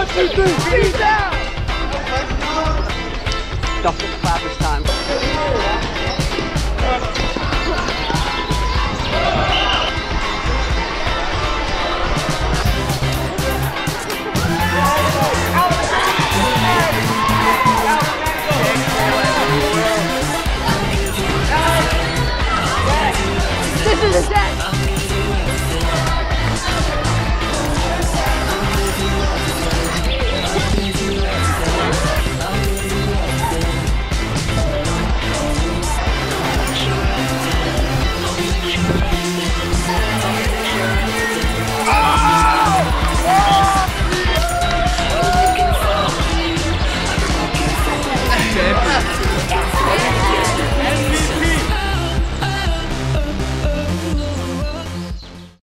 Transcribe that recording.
He's down! Doesn't clap this time. This is a death!